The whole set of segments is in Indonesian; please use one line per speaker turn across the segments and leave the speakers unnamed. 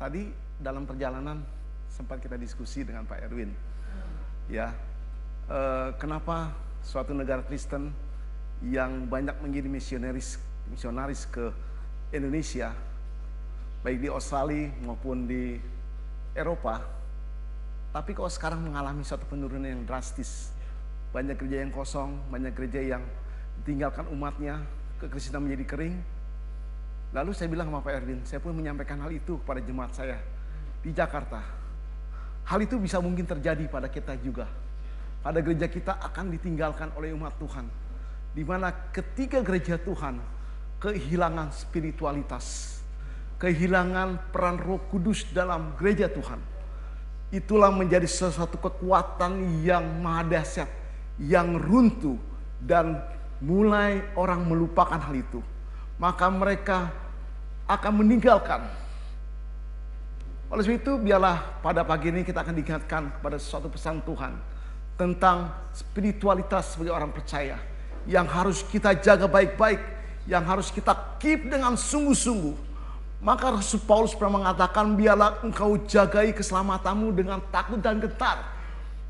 tadi dalam perjalanan sempat kita diskusi dengan Pak Erwin, ya eh, kenapa suatu negara Kristen yang banyak menjadi misionaris misionaris ke Indonesia, baik di Australia maupun di Eropa, tapi kok sekarang mengalami suatu penurunan yang drastis. Banyak gereja yang kosong, banyak gereja yang ditinggalkan umatnya, kekristenan menjadi kering. Lalu saya bilang sama Pak Erwin, saya pun menyampaikan hal itu kepada jemaat saya di Jakarta. Hal itu bisa mungkin terjadi pada kita juga. Pada gereja kita akan ditinggalkan oleh umat Tuhan. Di mana ketika gereja Tuhan kehilangan spiritualitas, kehilangan peran Roh Kudus dalam gereja Tuhan. Itulah menjadi sesuatu kekuatan yang maha dahsyat, yang runtuh dan mulai orang melupakan hal itu. Maka mereka akan meninggalkan. Oleh sebab itu biarlah pada pagi ini kita akan diingatkan kepada sesuatu pesan Tuhan tentang spiritualitas sebagai orang percaya yang harus kita jaga baik-baik, yang harus kita keep dengan sungguh-sungguh. Maka Rasul Paulus pernah mengatakan biarlah engkau jagai keselamatanmu dengan takut dan getar.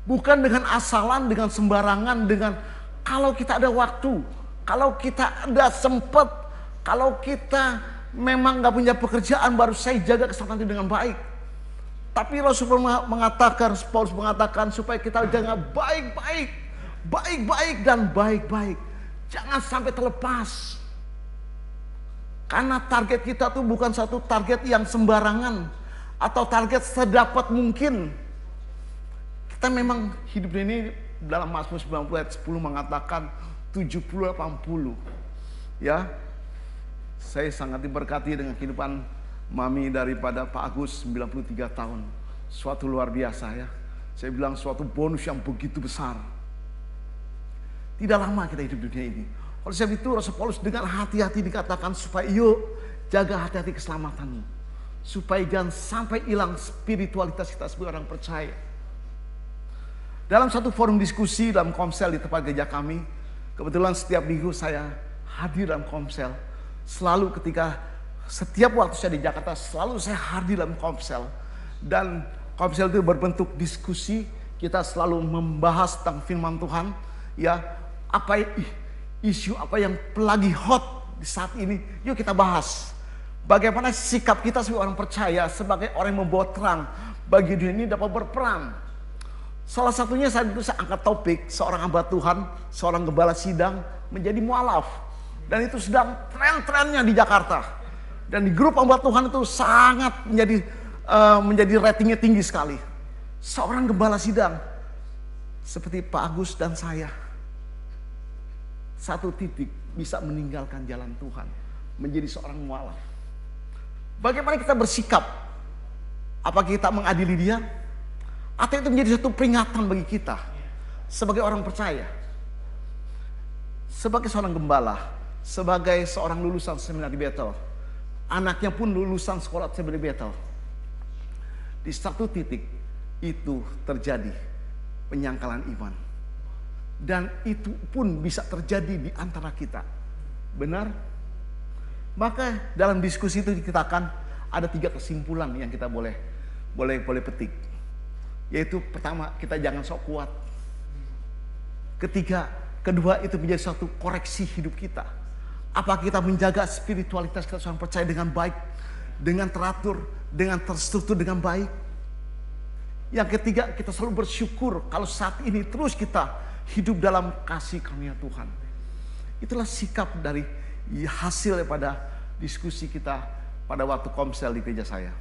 Bukan dengan asalan, dengan sembarangan, dengan kalau kita ada waktu, kalau kita ada sempat, kalau kita memang nggak punya pekerjaan baru saya jaga keselamatan itu dengan baik. Tapi Rasul mengatakan, Paulus mengatakan supaya kita jangan baik-baik, baik-baik dan baik-baik. Jangan sampai terlepas. Karena target kita tuh bukan satu target yang sembarangan atau target sedapat mungkin. Kita memang hidup ini dalam Mazmur 90 ayat 10 mengatakan 70 80. Ya. Saya sangat diberkati dengan kehidupan mami daripada Pak Agus 93 tahun. Suatu luar biasa ya. Saya bilang suatu bonus yang begitu besar. Tidak lama kita hidup dunia ini. Oleh sebab itu Rasul Paulus dengan hati-hati dikatakan supaya yuk jaga hati-hati keselamatanmu. Supaya jangan sampai hilang spiritualitas kita sebagai orang percaya. Dalam satu forum diskusi dalam komsel di tempat gereja kami, kebetulan setiap minggu saya hadir dalam komsel. Selalu ketika setiap waktu saya di Jakarta selalu saya hadir dalam komsel. Dan komsel itu berbentuk diskusi kita selalu membahas tentang firman Tuhan ya. Apa isu apa yang lagi hot di saat ini yuk kita bahas. Bagaimana sikap kita sebagai orang percaya sebagai orang yang membawa terang bagi dunia ini dapat berperan salah satunya saat itu saya angkat topik seorang hamba Tuhan seorang gembala sidang menjadi mualaf dan itu sedang tren-trennya di Jakarta dan di grup hamba Tuhan itu sangat menjadi uh, menjadi ratingnya tinggi sekali. Seorang gembala sidang seperti Pak Agus dan saya satu titik bisa meninggalkan jalan Tuhan menjadi seorang mualaf. Bagaimana kita bersikap? Apa kita mengadili dia? Atau itu menjadi satu peringatan bagi kita sebagai orang percaya? Sebagai seorang gembala, sebagai seorang lulusan seminar di Bethel, Anaknya pun lulusan sekolah sebagai Betel. Di satu titik itu terjadi penyangkalan iman. Dan itu pun bisa terjadi di antara kita. Benar? Maka dalam diskusi itu dikatakan ada tiga kesimpulan yang kita boleh boleh boleh petik. Yaitu pertama kita jangan sok kuat. Ketiga, kedua itu menjadi satu koreksi hidup kita apa kita menjaga spiritualitas kita seorang percaya dengan baik, dengan teratur, dengan terstruktur dengan baik. Yang ketiga, kita selalu bersyukur kalau saat ini terus kita hidup dalam kasih karunia Tuhan. Itulah sikap dari hasil daripada diskusi kita pada waktu komsel di gereja saya.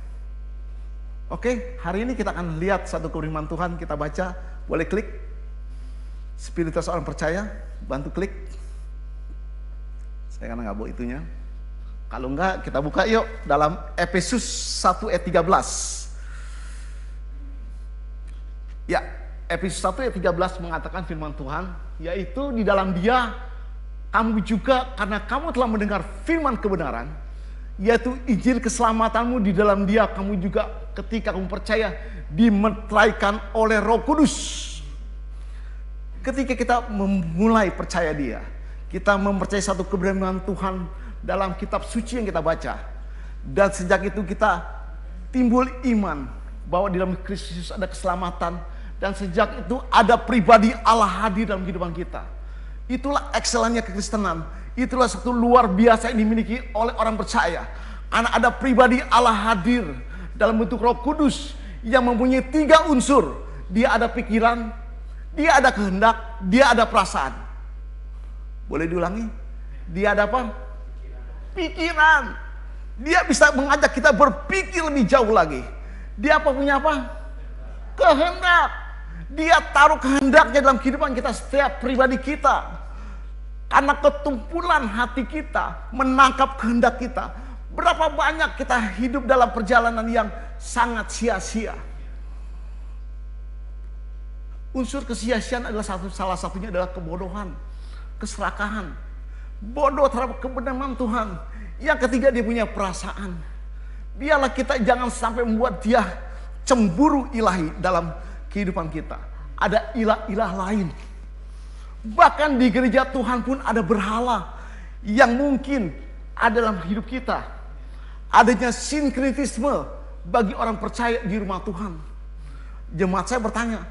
Oke, hari ini kita akan lihat satu keberiman Tuhan, kita baca, boleh klik. Spiritualitas orang percaya, bantu klik. Saya kan nggak bawa itunya. Kalau enggak kita buka yuk dalam Efesus 1 ayat 13. Ya, Efesus 1 ayat 13 mengatakan firman Tuhan, yaitu di dalam dia kamu juga karena kamu telah mendengar firman kebenaran, yaitu Injil keselamatanmu di dalam dia kamu juga ketika kamu percaya dimeteraikan oleh Roh Kudus. Ketika kita memulai percaya dia, kita mempercayai satu kebenaran Tuhan dalam kitab suci yang kita baca. Dan sejak itu kita timbul iman bahwa di dalam Kristus ada keselamatan dan sejak itu ada pribadi Allah hadir dalam kehidupan kita. Itulah excelnya kekristenan. Itulah satu luar biasa yang dimiliki oleh orang percaya. Karena ada pribadi Allah hadir dalam bentuk roh kudus yang mempunyai tiga unsur. Dia ada pikiran, dia ada kehendak, dia ada perasaan. Boleh diulangi? Dia ada apa? Pikiran. Dia bisa mengajak kita berpikir lebih jauh lagi. Dia apa punya apa? Kehendak. Dia taruh kehendaknya dalam kehidupan kita setiap pribadi kita. Karena ketumpulan hati kita menangkap kehendak kita. Berapa banyak kita hidup dalam perjalanan yang sangat sia-sia. Unsur kesia-siaan adalah satu, salah satunya adalah kebodohan, keserakahan. Bodoh terhadap kebenaran Tuhan. Yang ketiga dia punya perasaan. Biarlah kita jangan sampai membuat dia cemburu ilahi dalam kehidupan kita. Ada ilah-ilah lain Bahkan di gereja Tuhan pun ada berhala yang mungkin ada dalam hidup kita. Adanya sinkritisme bagi orang percaya di rumah Tuhan. Jemaat saya bertanya,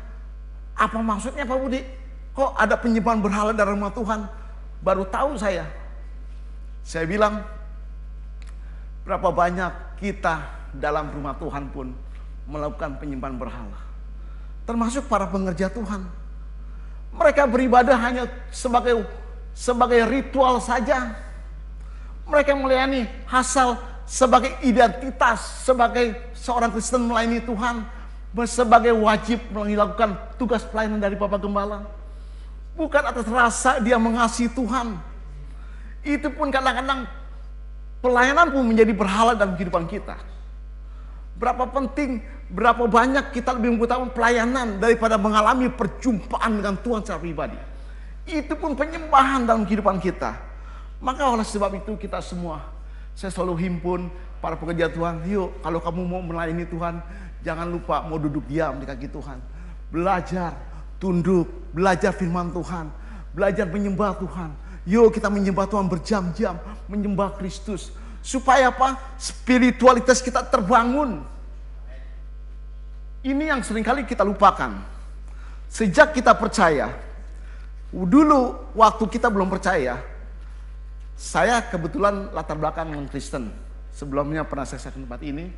apa maksudnya Pak Budi? Kok ada penyembahan berhala dalam rumah Tuhan? Baru tahu saya. Saya bilang, berapa banyak kita dalam rumah Tuhan pun melakukan penyembahan berhala. Termasuk para pengerja Tuhan mereka beribadah hanya sebagai sebagai ritual saja. Mereka melayani asal sebagai identitas, sebagai seorang Kristen melayani Tuhan, sebagai wajib melakukan tugas pelayanan dari Bapak Gembala. Bukan atas rasa dia mengasihi Tuhan. Itu pun kadang-kadang pelayanan pun menjadi berhala dalam kehidupan kita. Berapa penting Berapa banyak kita lebih membutuhkan pelayanan daripada mengalami perjumpaan dengan Tuhan secara pribadi. Itu pun penyembahan dalam kehidupan kita. Maka oleh sebab itu kita semua, saya selalu himpun para pekerja Tuhan, yuk kalau kamu mau melayani Tuhan, jangan lupa mau duduk diam di kaki Tuhan. Belajar, tunduk, belajar firman Tuhan, belajar menyembah Tuhan. Yuk kita menyembah Tuhan berjam-jam, menyembah Kristus. Supaya apa? Spiritualitas kita terbangun ini yang sering kali kita lupakan. Sejak kita percaya, dulu waktu kita belum percaya, saya kebetulan latar belakang non Kristen. Sebelumnya pernah saya ke tempat ini.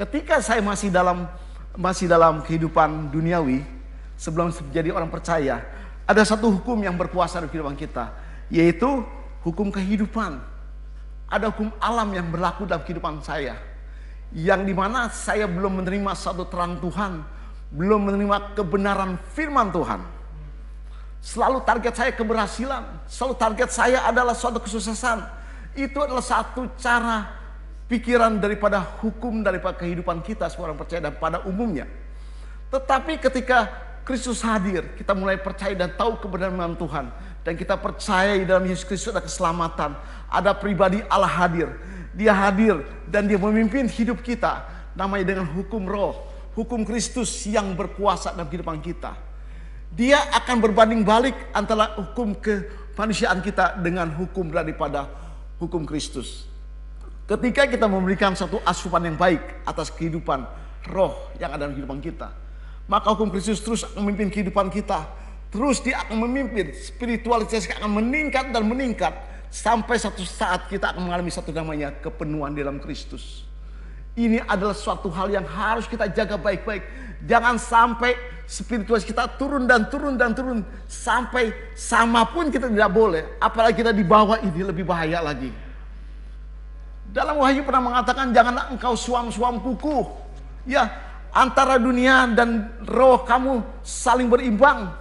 Ketika saya masih dalam masih dalam kehidupan duniawi, sebelum menjadi orang percaya, ada satu hukum yang berkuasa di kehidupan kita, yaitu hukum kehidupan. Ada hukum alam yang berlaku dalam kehidupan saya yang di mana saya belum menerima satu terang Tuhan, belum menerima kebenaran firman Tuhan. Selalu target saya keberhasilan, selalu target saya adalah suatu kesuksesan. Itu adalah satu cara pikiran daripada hukum daripada kehidupan kita seorang percaya dan pada umumnya. Tetapi ketika Kristus hadir, kita mulai percaya dan tahu kebenaran Tuhan. Dan kita percaya di dalam Yesus Kristus ada keselamatan. Ada pribadi Allah hadir dia hadir dan dia memimpin hidup kita. Namanya dengan hukum roh. Hukum Kristus yang berkuasa dalam kehidupan kita. Dia akan berbanding balik antara hukum kemanusiaan kita dengan hukum daripada hukum Kristus. Ketika kita memberikan satu asupan yang baik atas kehidupan roh yang ada dalam kehidupan kita. Maka hukum Kristus terus memimpin kehidupan kita. Terus dia akan memimpin spiritualitas akan meningkat dan meningkat Sampai satu saat kita akan mengalami satu namanya kepenuhan dalam Kristus. Ini adalah suatu hal yang harus kita jaga baik-baik. Jangan sampai spiritualitas kita turun dan turun dan turun. Sampai sama pun kita tidak boleh. Apalagi kita di bawah ini lebih bahaya lagi. Dalam Wahyu pernah mengatakan janganlah engkau suam-suam kuku. Ya, antara dunia dan roh kamu saling berimbang.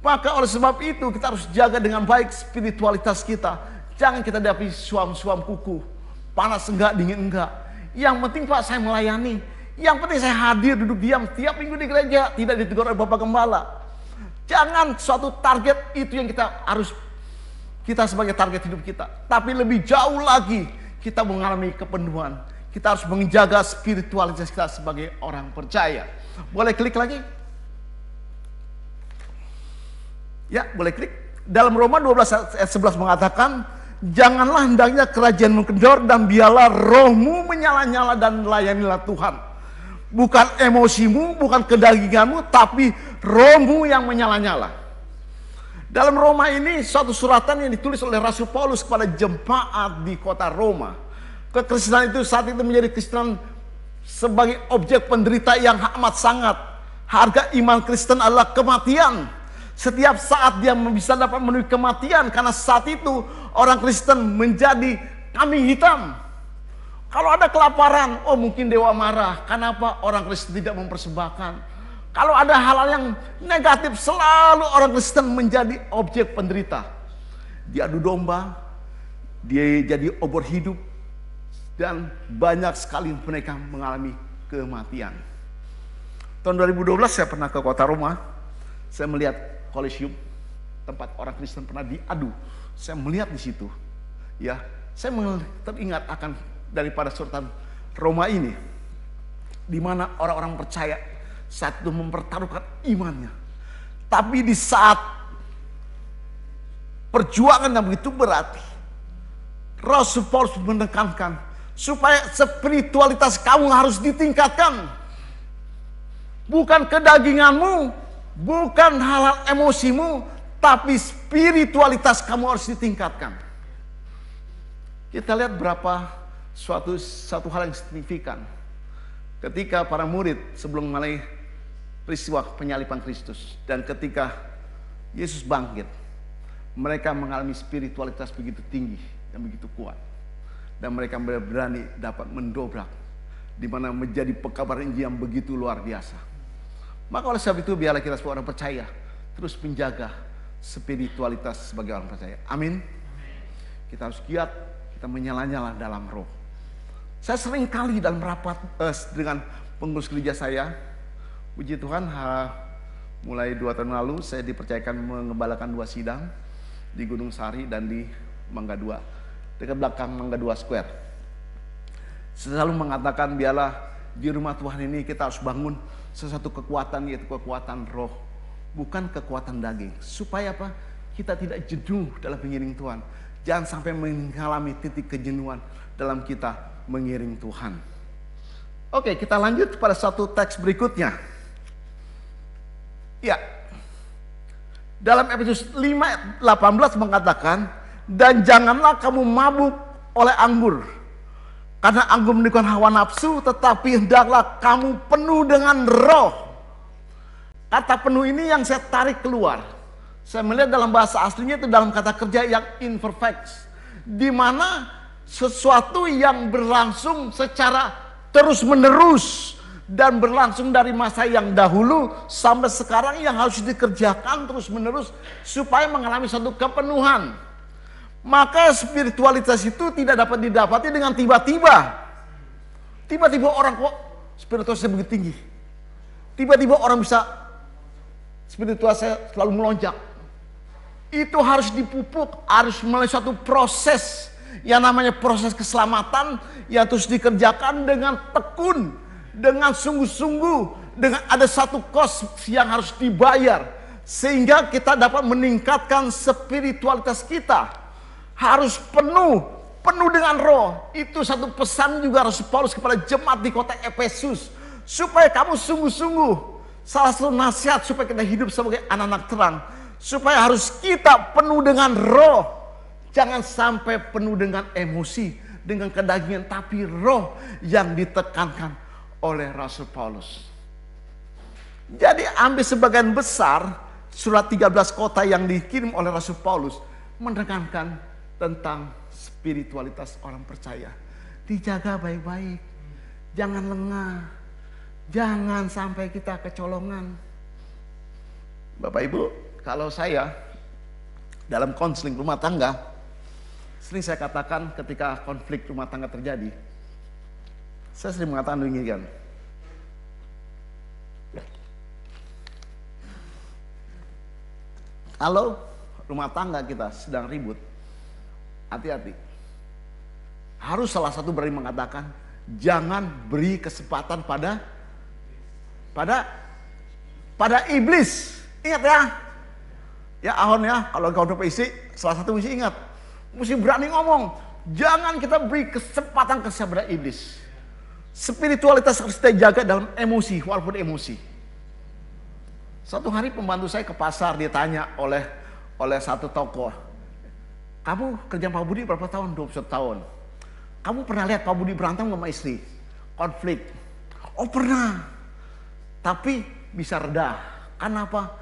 Maka oleh sebab itu kita harus jaga dengan baik spiritualitas kita. Jangan kita dapat suam-suam kuku. Panas enggak, dingin enggak. Yang penting Pak saya melayani. Yang penting saya hadir duduk diam tiap minggu di gereja. Tidak ditegur oleh Bapak Gembala. Jangan suatu target itu yang kita harus kita sebagai target hidup kita. Tapi lebih jauh lagi kita mengalami kepenuhan. Kita harus menjaga spiritualitas kita sebagai orang percaya. Boleh klik lagi? Ya, boleh klik. Dalam Roma 12 ayat 11 mengatakan, Janganlah hendaknya kerajaan mengkendor dan biarlah rohmu menyala-nyala dan layanilah Tuhan. Bukan emosimu, bukan kedaginganmu, tapi rohmu yang menyala-nyala. Dalam Roma ini suatu suratan yang ditulis oleh Rasul Paulus kepada jemaat di kota Roma. Kekristenan itu saat itu menjadi Kristen sebagai objek penderita yang amat sangat. Harga iman Kristen adalah kematian. Setiap saat dia bisa dapat menuju kematian karena saat itu orang Kristen menjadi kambing hitam. Kalau ada kelaparan, oh mungkin dewa marah. Kenapa orang Kristen tidak mempersembahkan? Kalau ada hal-hal yang negatif, selalu orang Kristen menjadi objek penderita. Dia adu domba, dia jadi obor hidup, dan banyak sekali mereka mengalami kematian. Tahun 2012 saya pernah ke kota Roma, saya melihat kolesium, tempat orang Kristen pernah diadu. Saya melihat di situ, ya, saya teringat akan daripada Sultan Roma ini di mana orang-orang percaya saat itu mempertaruhkan imannya. Tapi di saat perjuangan yang begitu berat, Rasul Paulus menekankan supaya spiritualitas kamu harus ditingkatkan. Bukan kedaginganmu, bukan hal-hal emosimu, tapi spiritualitas kamu harus ditingkatkan. Kita lihat berapa suatu satu hal yang signifikan. Ketika para murid sebelum mulai peristiwa penyalipan Kristus dan ketika Yesus bangkit, mereka mengalami spiritualitas begitu tinggi dan begitu kuat. Dan mereka berani dapat mendobrak di mana menjadi pekabar Injil yang begitu luar biasa. Maka oleh sebab itu biarlah kita sebagai orang percaya terus menjaga spiritualitas sebagai orang percaya. Amin. Kita harus giat, kita menyala-nyala dalam roh. Saya sering kali dalam rapat eh, dengan pengurus gereja saya, puji Tuhan, ha, mulai dua tahun lalu saya dipercayakan mengembalakan dua sidang di Gunung Sari dan di Mangga Dua, dekat belakang Mangga Dua Square. Selalu mengatakan biarlah di rumah Tuhan ini kita harus bangun sesuatu kekuatan yaitu kekuatan roh, bukan kekuatan daging. Supaya apa? Kita tidak jenuh dalam mengiring Tuhan. Jangan sampai mengalami titik kejenuhan dalam kita mengiring Tuhan. Oke, kita lanjut pada satu teks berikutnya. Ya. Dalam episode 5 18 mengatakan, "Dan janganlah kamu mabuk oleh anggur, karena anggur menimbulkan hawa nafsu, tetapi hendaklah kamu penuh dengan roh." Kata penuh ini yang saya tarik keluar. Saya melihat dalam bahasa aslinya itu dalam kata kerja yang imperfect. Di mana sesuatu yang berlangsung secara terus menerus dan berlangsung dari masa yang dahulu sampai sekarang yang harus dikerjakan terus menerus supaya mengalami satu kepenuhan. Maka spiritualitas itu tidak dapat didapati dengan tiba-tiba. Tiba-tiba orang kok spiritualitasnya begitu tinggi. Tiba-tiba orang bisa spiritualitasnya selalu melonjak. Itu harus dipupuk, harus melalui satu proses yang namanya proses keselamatan yang terus dikerjakan dengan tekun, dengan sungguh-sungguh, dengan ada satu kos yang harus dibayar sehingga kita dapat meningkatkan spiritualitas kita. Harus penuh, penuh dengan roh. Itu satu pesan juga Rasul Paulus kepada jemaat di kota Efesus supaya kamu sungguh-sungguh. Salah satu nasihat supaya kita hidup sebagai anak-anak terang, supaya harus kita penuh dengan roh Jangan sampai penuh dengan emosi, dengan kedagingan, tapi roh yang ditekankan oleh Rasul Paulus. Jadi ambil sebagian besar surat 13 kota yang dikirim oleh Rasul Paulus menekankan tentang spiritualitas orang percaya. Dijaga baik-baik, jangan lengah, jangan sampai kita kecolongan. Bapak Ibu, kalau saya dalam konseling rumah tangga, Sering saya katakan ketika konflik rumah tangga terjadi, saya sering mengatakan demikian. Kalau rumah tangga kita sedang ribut, hati-hati. Harus salah satu berani mengatakan, jangan beri kesempatan pada pada pada iblis. Ingat ya. Ya Ahon ya, kalau kau udah isi, salah satu misi ingat Mesti berani ngomong. Jangan kita beri kesempatan kepada iblis. Spiritualitas harus kita jaga dalam emosi, walaupun emosi. Satu hari pembantu saya ke pasar, dia tanya oleh oleh satu toko, kamu kerja Pak Budi berapa tahun? 21 tahun. Kamu pernah lihat Pak Budi berantem sama istri? Konflik. Oh pernah. Tapi bisa reda. Kenapa?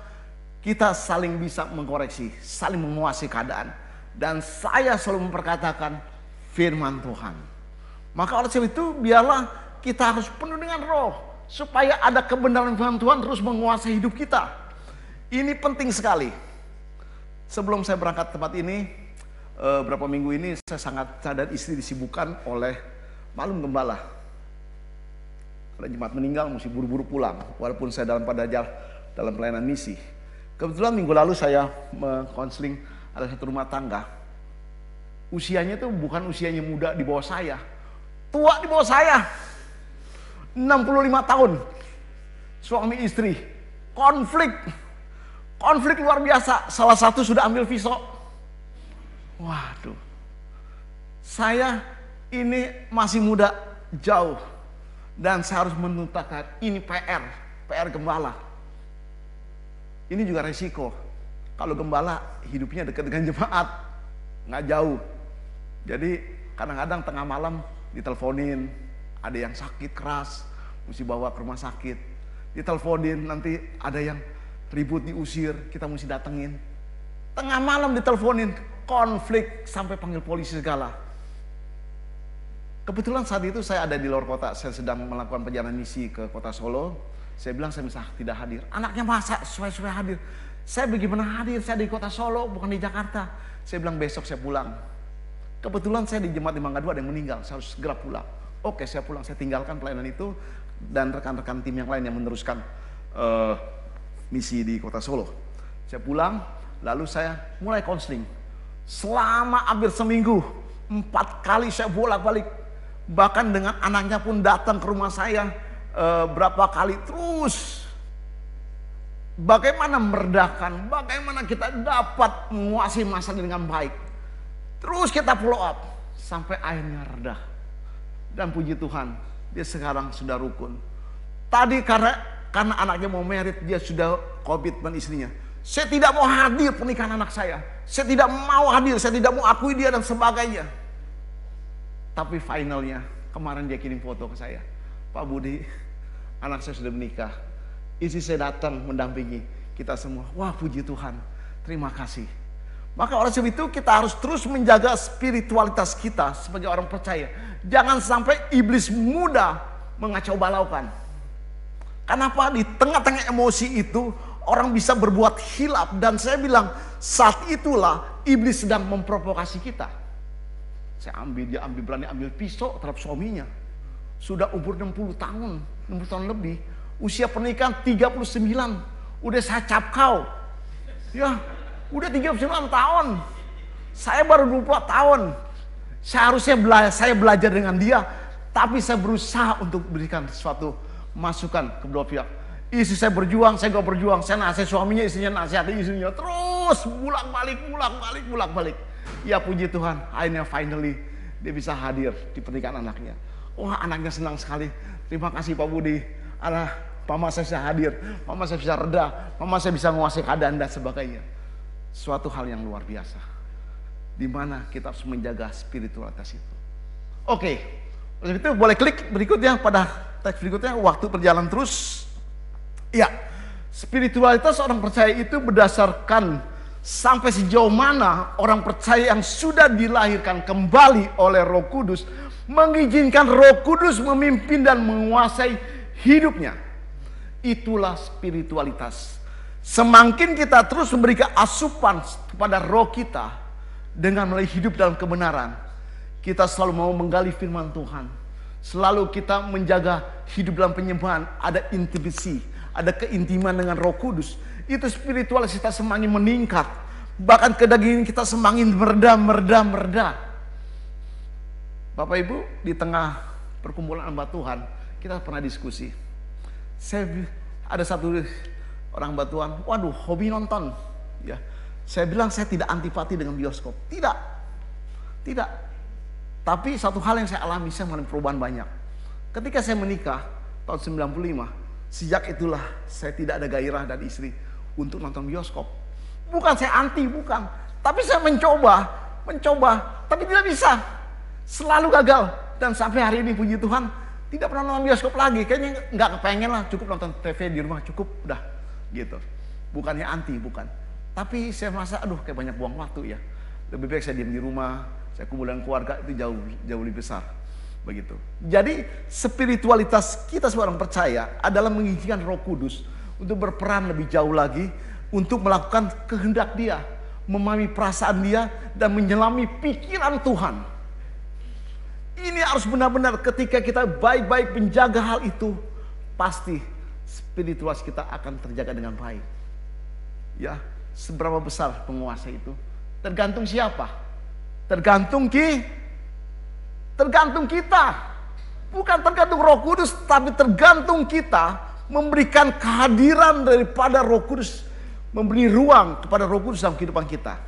Kita saling bisa mengkoreksi, saling menguasai keadaan. Dan saya selalu memperkatakan firman Tuhan. Maka oleh sebab itu biarlah kita harus penuh dengan roh. Supaya ada kebenaran firman Tuhan terus menguasai hidup kita. Ini penting sekali. Sebelum saya berangkat tempat ini, eh, berapa minggu ini saya sangat sadar istri disibukkan oleh malum gembala. Kalau jemaat meninggal mesti buru-buru pulang, walaupun saya dalam pada dalam pelayanan misi. Kebetulan minggu lalu saya mengkonseling ada satu rumah tangga. Usianya itu bukan usianya muda di bawah saya, tua di bawah saya. 65 tahun. Suami istri. Konflik. Konflik luar biasa. Salah satu sudah ambil pisau. Waduh. Saya ini masih muda jauh. Dan saya harus menuntakan ini PR. PR gembala. Ini juga resiko. Kalau gembala hidupnya dekat dengan jemaat. Nggak jauh. Jadi kadang-kadang tengah malam diteleponin ada yang sakit keras, mesti bawa ke rumah sakit. Diteleponin nanti ada yang ribut diusir, kita mesti datengin. Tengah malam diteleponin, konflik sampai panggil polisi segala. Kebetulan saat itu saya ada di luar kota, saya sedang melakukan perjalanan misi ke kota Solo. Saya bilang saya bisa tidak hadir. Anaknya masa sesuai-sesuai hadir. Saya bagaimana hadir? Saya di kota Solo, bukan di Jakarta. Saya bilang besok saya pulang. Kebetulan saya di jemaat di Mangga Dua ada yang meninggal, saya harus segera pulang. Oke, saya pulang, saya tinggalkan pelayanan itu dan rekan-rekan tim yang lain yang meneruskan uh, misi di kota Solo. Saya pulang, lalu saya mulai konseling. Selama hampir seminggu, empat kali saya bolak-balik. Bahkan dengan anaknya pun datang ke rumah saya uh, berapa kali terus. Bagaimana meredakan, bagaimana kita dapat menguasai masalah dengan baik. Terus kita follow up sampai akhirnya reda. Dan puji Tuhan, dia sekarang sudah rukun. Tadi karena karena anaknya mau merit, dia sudah komitmen istrinya. Saya tidak mau hadir pernikahan anak saya. Saya tidak mau hadir, saya tidak mau akui dia dan sebagainya. Tapi finalnya, kemarin dia kirim foto ke saya. Pak Budi, anak saya sudah menikah. Istri saya datang mendampingi kita semua. Wah puji Tuhan, terima kasih. Maka oleh sebab itu kita harus terus menjaga spiritualitas kita sebagai orang percaya. Jangan sampai iblis muda mengacau balaukan. Kenapa di tengah-tengah emosi itu orang bisa berbuat hilap dan saya bilang saat itulah iblis sedang memprovokasi kita. Saya ambil dia ambil berani ambil pisau terhadap suaminya. Sudah umur 60 tahun, 60 tahun lebih. Usia pernikahan 39. Udah saya cap kau. Ya, Udah 39 tahun. Saya baru 24 tahun. Seharusnya bela saya belajar dengan dia. Tapi saya berusaha untuk berikan sesuatu masukan ke kedua pihak. Istri saya berjuang, saya gak berjuang. Saya nasihat suaminya, istrinya nasihat istrinya. Terus bulak balik, bulak balik, bulak balik. Ya puji Tuhan, akhirnya finally dia bisa hadir di pernikahan anaknya. Wah anaknya senang sekali. Terima kasih Pak Budi. Alah, mama saya bisa hadir, mama saya bisa reda, mama saya bisa menguasai keadaan dan sebagainya suatu hal yang luar biasa. Di mana kita harus menjaga spiritualitas itu. Oke, okay. itu boleh klik berikutnya pada teks berikutnya waktu berjalan terus. Ya, spiritualitas orang percaya itu berdasarkan sampai sejauh mana orang percaya yang sudah dilahirkan kembali oleh Roh Kudus mengizinkan Roh Kudus memimpin dan menguasai hidupnya. Itulah spiritualitas Semakin kita terus memberikan asupan kepada roh kita dengan mulai hidup dalam kebenaran, kita selalu mau menggali firman Tuhan. Selalu kita menjaga hidup dalam penyembahan, ada intimasi, ada keintiman dengan Roh Kudus. Itu spiritualitas kita semakin meningkat. Bahkan kedagingan kita semakin mereda, mereda, mereda. Bapak Ibu, di tengah perkumpulan hamba Tuhan, kita pernah diskusi. Saya ada satu orang batuan, waduh hobi nonton. Ya, saya bilang saya tidak antipati dengan bioskop. Tidak, tidak. Tapi satu hal yang saya alami, saya mengalami perubahan banyak. Ketika saya menikah tahun 95, sejak itulah saya tidak ada gairah dan istri untuk nonton bioskop. Bukan saya anti, bukan. Tapi saya mencoba, mencoba, tapi tidak bisa. Selalu gagal. Dan sampai hari ini puji Tuhan, tidak pernah nonton bioskop lagi. Kayaknya nggak kepengen lah, cukup nonton TV di rumah, cukup, udah. Gitu. Bukannya anti, bukan. Tapi saya merasa, aduh kayak banyak buang waktu ya. Lebih baik saya diam di rumah, saya kumpul keluarga itu jauh jauh lebih besar. Begitu. Jadi spiritualitas kita seorang percaya adalah mengizinkan Roh Kudus untuk berperan lebih jauh lagi untuk melakukan kehendak Dia, memahami perasaan Dia dan menyelami pikiran Tuhan. Ini harus benar-benar ketika kita baik-baik menjaga hal itu, pasti spiritualitas kita akan terjaga dengan baik. Ya, seberapa besar penguasa itu? Tergantung siapa? Tergantung ki tergantung kita. Bukan tergantung Roh Kudus, tapi tergantung kita memberikan kehadiran daripada Roh Kudus, memberi ruang kepada Roh Kudus dalam kehidupan kita.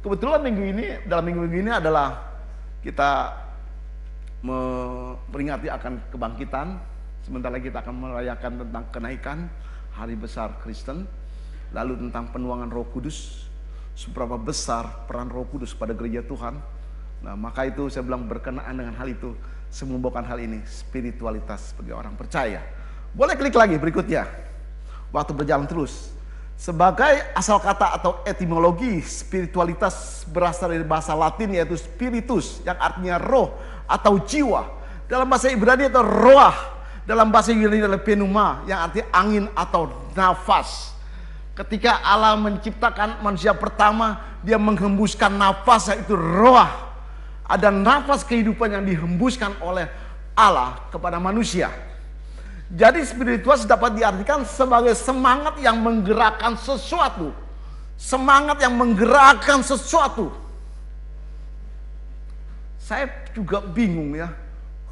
Kebetulan minggu ini, dalam minggu-minggu ini adalah kita memperingati akan kebangkitan. Sebentar lagi kita akan merayakan tentang kenaikan hari besar Kristen. Lalu tentang penuangan roh kudus. Seberapa besar peran roh kudus pada gereja Tuhan. Nah maka itu saya bilang berkenaan dengan hal itu. Membawakan hal ini. Spiritualitas sebagai orang percaya. Boleh klik lagi berikutnya. Waktu berjalan terus. Sebagai asal kata atau etimologi, spiritualitas berasal dari bahasa Latin yaitu spiritus yang artinya roh atau jiwa. Dalam bahasa Ibrani itu roah, dalam bahasa Yunani adalah penuma yang artinya angin atau nafas. Ketika Allah menciptakan manusia pertama, dia menghembuskan nafas yaitu roah. Ada nafas kehidupan yang dihembuskan oleh Allah kepada manusia. Jadi spiritual dapat diartikan sebagai semangat yang menggerakkan sesuatu. Semangat yang menggerakkan sesuatu. Saya juga bingung ya.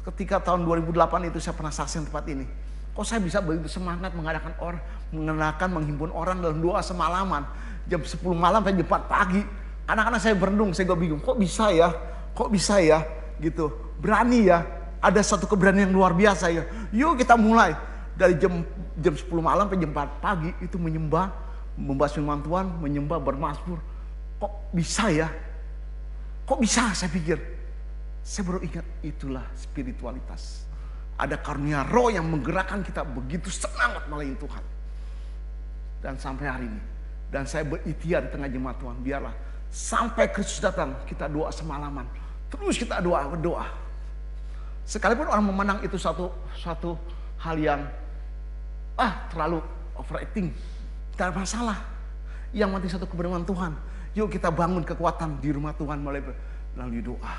Ketika tahun 2008 itu saya pernah saksi tempat ini. Kok saya bisa begitu semangat mengadakan orang, mengenakan, menghimpun orang dalam doa semalaman. Jam 10 malam sampai jam 4 pagi. Anak-anak saya berendung, saya juga bingung. Kok bisa ya? Kok bisa ya? Gitu. Berani ya ada satu keberanian yang luar biasa ya. Yuk kita mulai dari jam jam 10 malam sampai jam 4 pagi itu menyembah, membahas firman Tuhan, menyembah bermasmur. Kok bisa ya? Kok bisa saya pikir? Saya baru ingat itulah spiritualitas. Ada karunia roh yang menggerakkan kita begitu semangat melayani Tuhan. Dan sampai hari ini. Dan saya berikhtiar di tengah jemaat Tuhan. Biarlah sampai Kristus datang kita doa semalaman. Terus kita doa, berdoa Sekalipun orang memandang itu satu satu hal yang ah terlalu overacting, tidak masalah. Yang penting satu kebenaran Tuhan. Yuk kita bangun kekuatan di rumah Tuhan melalui doa,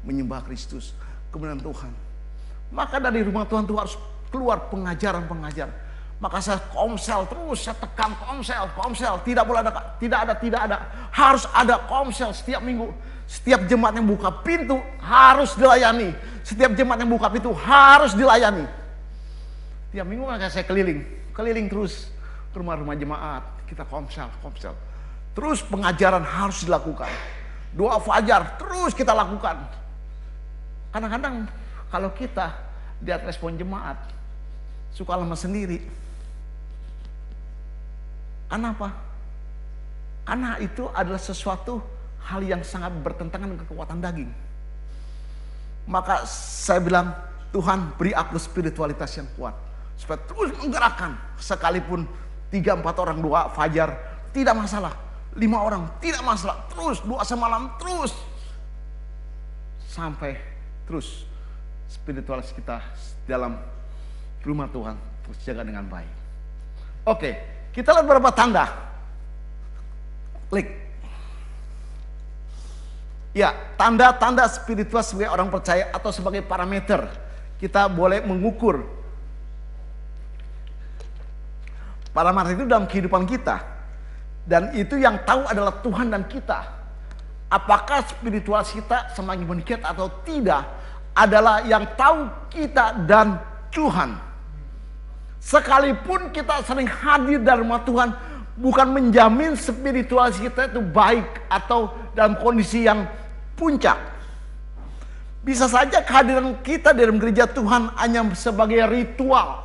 menyembah Kristus, kebenaran Tuhan. Maka dari rumah Tuhan itu harus keluar pengajaran-pengajaran. Maka saya komsel terus, saya tekan komsel, komsel. Tidak boleh ada, tidak ada, tidak ada. Harus ada komsel setiap minggu. Setiap jemaat yang buka pintu harus dilayani. Setiap jemaat yang buka pintu harus dilayani. Tiap minggu maka saya keliling, keliling terus ke rumah-rumah jemaat. Kita komsel, komsel. Terus pengajaran harus dilakukan. Doa fajar terus kita lakukan. Kadang-kadang kalau kita lihat respon jemaat, suka lama sendiri. Kenapa? Karena itu adalah sesuatu hal yang sangat bertentangan dengan kekuatan daging. Maka saya bilang, Tuhan beri aku spiritualitas yang kuat. Supaya terus menggerakkan. Sekalipun tiga empat orang doa fajar, tidak masalah. Lima orang, tidak masalah. Terus doa semalam, terus. Sampai terus spiritualitas kita dalam rumah Tuhan terus jaga dengan baik. Oke, kita lihat beberapa tanda. Klik. Ya, tanda-tanda spiritual sebagai orang percaya atau sebagai parameter kita boleh mengukur parameter itu dalam kehidupan kita. Dan itu yang tahu adalah Tuhan dan kita. Apakah spiritual kita semakin meningkat atau tidak adalah yang tahu kita dan Tuhan. Sekalipun kita sering hadir dalam rumah Tuhan, bukan menjamin spiritual kita itu baik atau dalam kondisi yang puncak. Bisa saja kehadiran kita dalam gereja Tuhan hanya sebagai ritual.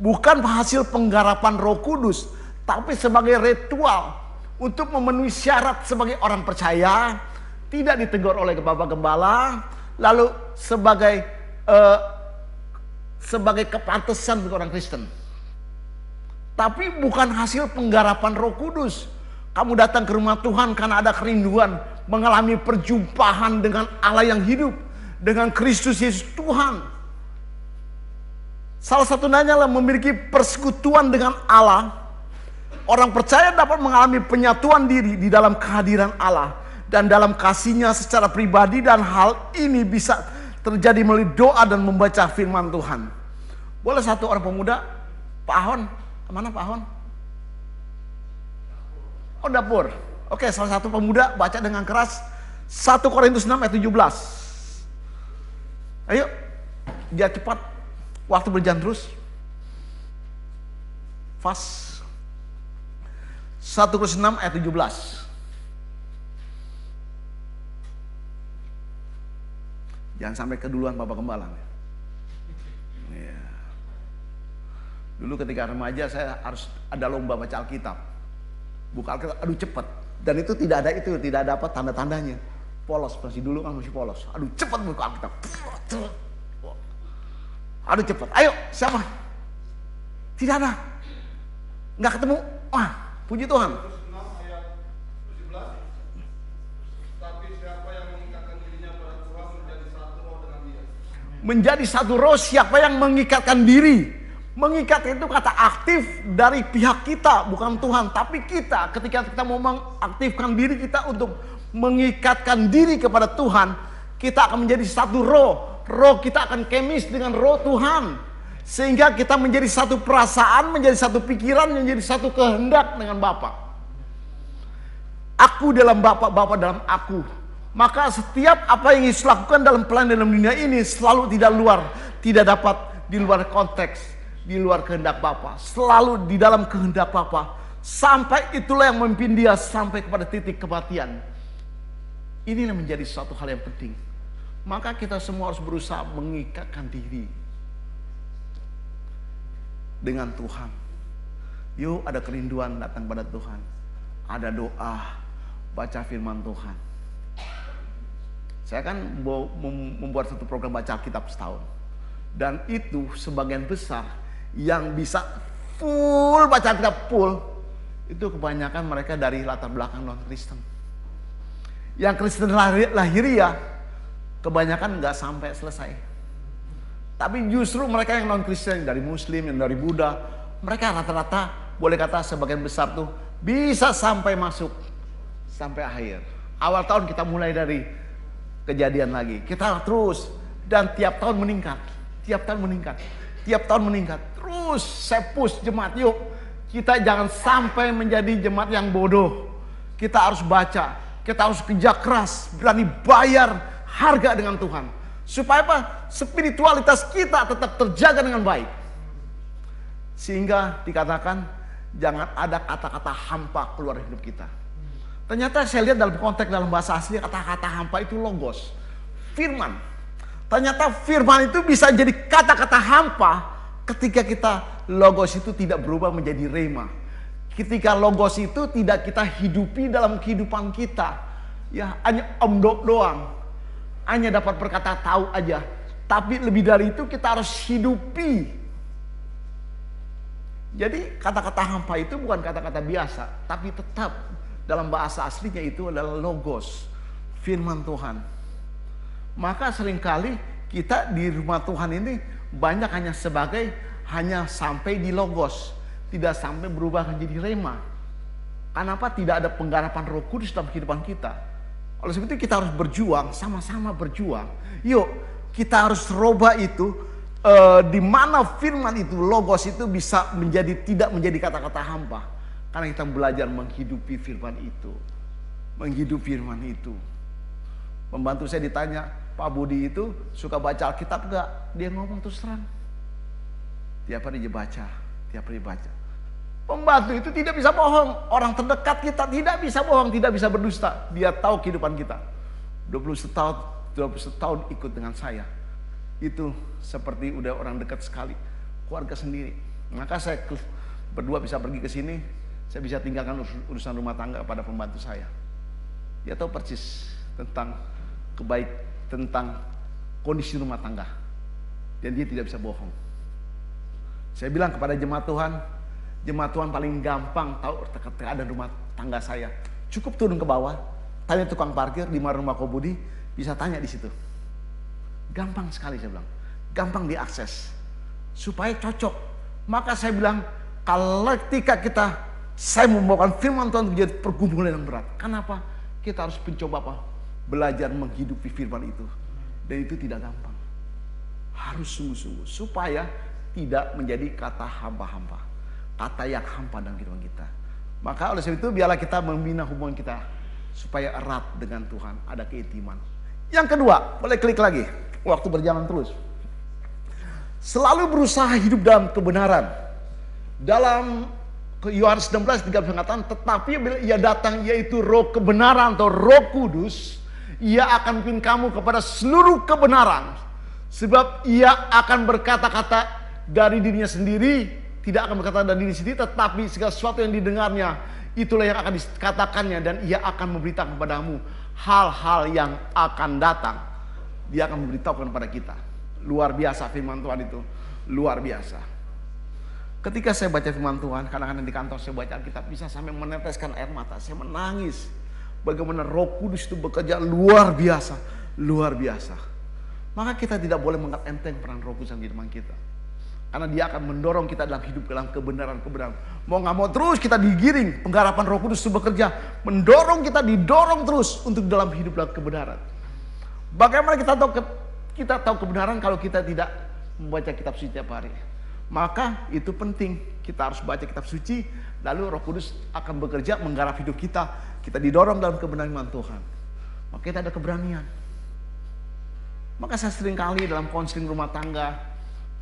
Bukan hasil penggarapan roh kudus. Tapi sebagai ritual. Untuk memenuhi syarat sebagai orang percaya. Tidak ditegur oleh Bapak Gembala. Lalu sebagai uh, sebagai kepantesan bagi orang Kristen. Tapi bukan hasil penggarapan roh kudus. Kamu datang ke rumah Tuhan karena ada kerinduan mengalami perjumpaan dengan Allah yang hidup, dengan Kristus Yesus Tuhan. Salah satu nanya lah memiliki persekutuan dengan Allah. Orang percaya dapat mengalami penyatuan diri di dalam kehadiran Allah dan dalam kasihnya secara pribadi dan hal ini bisa terjadi melalui doa dan membaca firman Tuhan. Boleh satu orang pemuda, Pak Ahon, mana Pak Ahon? Oh dapur. Oke, salah satu pemuda baca dengan keras 1 Korintus 6 ayat 17. Ayo, dia cepat. Waktu berjalan terus. Fast. 1 Korintus 6 ayat 17. Jangan sampai keduluan Bapak Gembala. Ya. Dulu ketika remaja saya harus ada lomba baca Alkitab buka Alkitab, aduh cepet. Dan itu tidak ada itu, tidak ada apa tanda-tandanya. Polos, masih dulu kan masih polos. Aduh cepet buka Alkitab. Aduh cepet, ayo siapa? Tidak ada. Nggak ketemu. Wah, puji Tuhan. Menjadi satu roh siapa yang mengikatkan diri Mengikat itu kata aktif dari pihak kita, bukan Tuhan. Tapi kita ketika kita mau mengaktifkan diri kita untuk mengikatkan diri kepada Tuhan, kita akan menjadi satu roh. Roh kita akan kemis dengan roh Tuhan. Sehingga kita menjadi satu perasaan, menjadi satu pikiran, menjadi satu kehendak dengan Bapa. Aku dalam Bapa, Bapa dalam aku. Maka setiap apa yang Yesus lakukan dalam pelayanan dalam dunia ini selalu tidak luar, tidak dapat di luar konteks di luar kehendak Bapa, selalu di dalam kehendak Bapa. Sampai itulah yang memimpin dia sampai kepada titik kematian. Inilah menjadi suatu hal yang penting. Maka kita semua harus berusaha mengikatkan diri dengan Tuhan. Yuk ada kerinduan datang pada Tuhan. Ada doa, baca firman Tuhan. Saya kan membuat satu program baca Alkitab setahun. Dan itu sebagian besar yang bisa full baca kitab full itu kebanyakan mereka dari latar belakang non Kristen. Yang Kristen lahiriah kebanyakan nggak sampai selesai. Tapi justru mereka yang non Kristen dari Muslim yang dari Buddha mereka rata-rata boleh kata sebagian besar tuh bisa sampai masuk sampai akhir. Awal tahun kita mulai dari kejadian lagi. Kita terus dan tiap tahun meningkat. Tiap tahun meningkat. Tiap tahun meningkat. Terus saya push jemaat yuk. Kita jangan sampai menjadi jemaat yang bodoh. Kita harus baca. Kita harus kerja keras. Berani bayar harga dengan Tuhan. Supaya apa? Spiritualitas kita tetap terjaga dengan baik. Sehingga dikatakan jangan ada kata-kata hampa keluar hidup kita. Ternyata saya lihat dalam konteks dalam bahasa asli kata-kata hampa itu logos. Firman Ternyata firman itu bisa jadi kata-kata hampa ketika kita logos itu tidak berubah menjadi rema. Ketika logos itu tidak kita hidupi dalam kehidupan kita. Ya hanya omdok doang. Hanya dapat berkata tahu aja. Tapi lebih dari itu kita harus hidupi. Jadi kata-kata hampa itu bukan kata-kata biasa. Tapi tetap dalam bahasa aslinya itu adalah logos. Firman Tuhan. Maka sering kali kita di rumah Tuhan ini banyak hanya sebagai hanya sampai di logos, tidak sampai berubah menjadi rema. Kenapa tidak ada penggarapan Roh Kudus dalam kehidupan kita? Oleh sebab itu kita harus berjuang, sama-sama berjuang. Yuk, kita harus roba itu uh, di mana firman itu, logos itu bisa menjadi tidak menjadi kata-kata hampa. Karena kita belajar menghidupi firman itu. Menghidupi firman itu. Pembantu saya ditanya, Pak Budi itu suka baca Alkitab enggak? Dia ngomong terus terang. Tiap hari dia baca, tiap hari baca. Pembantu itu tidak bisa bohong. Orang terdekat kita tidak bisa bohong, tidak bisa berdusta. Dia tahu kehidupan kita. 21 tahun, 21 tahun ikut dengan saya. Itu seperti udah orang dekat sekali, keluarga sendiri. Maka saya berdua bisa pergi ke sini, saya bisa tinggalkan urusan rumah tangga pada pembantu saya. Dia tahu persis tentang kebaik, tentang kondisi rumah tangga. Dan dia tidak bisa bohong. Saya bilang kepada jemaat Tuhan, jemaat Tuhan paling gampang tahu keadaan rumah tangga saya. Cukup turun ke bawah, tanya tukang parkir di rumah Kobudi, bisa tanya di situ. Gampang sekali saya bilang. Gampang diakses. Supaya cocok. Maka saya bilang, kalau ketika kita saya membawakan firman Tuhan menjadi pergumulan yang berat. Kenapa? Kita harus mencoba apa? Belajar menghidupi firman itu. Dan itu tidak gampang. Harus sungguh-sungguh. Supaya tidak menjadi kata hampa-hampa. Kata yang hampa dalam kehidupan kita. Maka oleh sebab itu biarlah kita membina hubungan kita. Supaya erat dengan Tuhan. Ada keintiman. Yang kedua, boleh klik lagi. Waktu berjalan terus. Selalu berusaha hidup dalam kebenaran. Dalam Yohanes 16 13 mengatakan tetapi bila ia datang yaitu roh kebenaran atau roh kudus ia akan pimpin kamu kepada seluruh kebenaran. Sebab ia akan berkata-kata dari dirinya sendiri tidak akan berkata dari diri sendiri tetapi segala sesuatu yang didengarnya itulah yang akan dikatakannya dan ia akan memberitakan kepadamu hal-hal yang akan datang. Dia akan memberitahukan kepada kita. Luar biasa firman Tuhan itu. Luar biasa Ketika saya baca firman Tuhan, kadang-kadang di kantor saya baca Alkitab bisa sampai meneteskan air mata. Saya menangis. Bagaimana roh kudus itu bekerja luar biasa. Luar biasa. Maka kita tidak boleh menganggap enteng peran roh kudus di depan kita. Karena dia akan mendorong kita dalam hidup dalam kebenaran-kebenaran. Mau nggak mau terus kita digiring. Penggarapan roh kudus itu bekerja. Mendorong kita didorong terus untuk dalam hidup dalam kebenaran. Bagaimana kita tahu kita tahu kebenaran kalau kita tidak membaca kitab suci tiap hari. Maka itu penting. Kita harus baca kitab suci, lalu Roh Kudus akan bekerja menggarap hidup kita. Kita didorong dalam kebenaran Tuhan. Maka kita ada keberanian. Maka saya sering kali dalam konseling rumah tangga,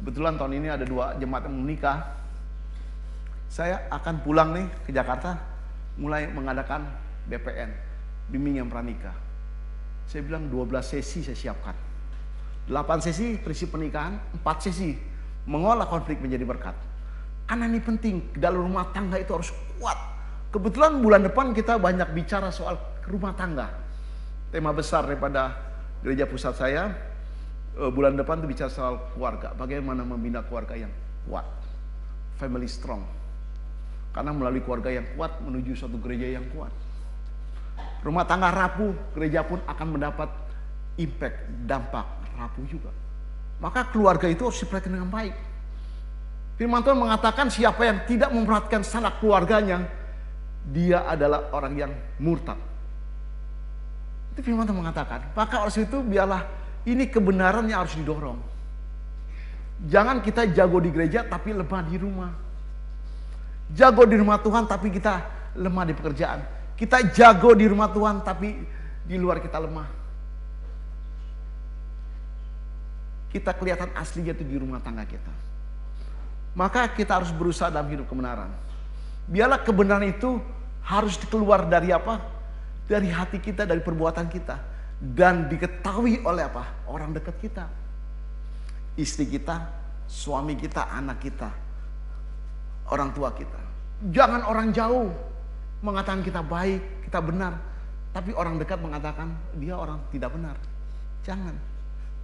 kebetulan tahun ini ada dua jemaat yang menikah. Saya akan pulang nih ke Jakarta, mulai mengadakan BPN, bimbingan pranikah. Saya bilang 12 sesi saya siapkan. 8 sesi prinsip pernikahan, 4 sesi mengolah konflik menjadi berkat. Karena ini penting, dalam rumah tangga itu harus kuat. Kebetulan bulan depan kita banyak bicara soal rumah tangga. Tema besar daripada gereja pusat saya, eh, bulan depan itu bicara soal keluarga. Bagaimana membina keluarga yang kuat. Family strong. Karena melalui keluarga yang kuat menuju suatu gereja yang kuat. Rumah tangga rapuh, gereja pun akan mendapat impact, dampak rapuh juga. Maka keluarga itu harus diperhatikan dengan baik. Firman Tuhan mengatakan siapa yang tidak memperhatikan sanak keluarganya, dia adalah orang yang murtad. Itu firman Tuhan mengatakan. Maka oleh itu biarlah ini kebenaran yang harus didorong. Jangan kita jago di gereja tapi lemah di rumah. Jago di rumah Tuhan tapi kita lemah di pekerjaan. Kita jago di rumah Tuhan tapi di luar kita lemah. Kita kelihatan aslinya itu di rumah tangga kita. Maka kita harus berusaha dalam hidup kebenaran. Biarlah kebenaran itu harus keluar dari apa? Dari hati kita, dari perbuatan kita. Dan diketahui oleh apa? Orang dekat kita. Istri kita, suami kita, anak kita. Orang tua kita. Jangan orang jauh mengatakan kita baik, kita benar. Tapi orang dekat mengatakan dia orang tidak benar. Jangan.